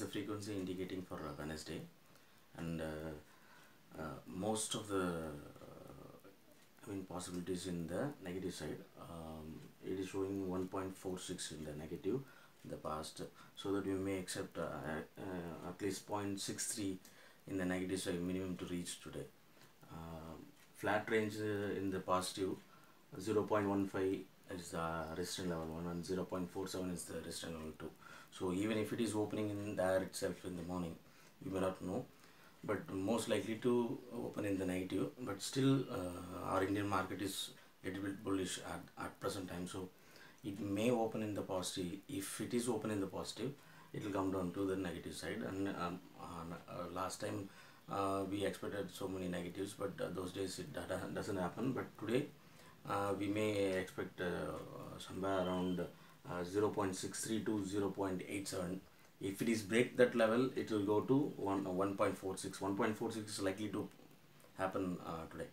the frequency indicating for uh, Wednesday. And uh, uh, most of the I mean possibilities in the negative side. Um, it is showing 1.46 in the negative in the past. So that we may accept at least 0.63 in the negative side minimum to reach today. Um, flat range in the positive 0.15 is the resistance level 1 and 0.47 is the resistance level 2 so even if it is opening in there itself in the morning we may not know. But most likely to open in the negative but still uh, our indian market is a little bit bullish at, at present time. So it may open in the positive. If it is open in the positive it will come down to the negative side. And um, uh, last time uh, we expected so many negatives but uh, those days it doesn't happen. But today we may expect uh, somewhere around uh, 0.63 to 0.87 if it is break that level it will go to 1 1.46 1.46 is likely to happen uh, today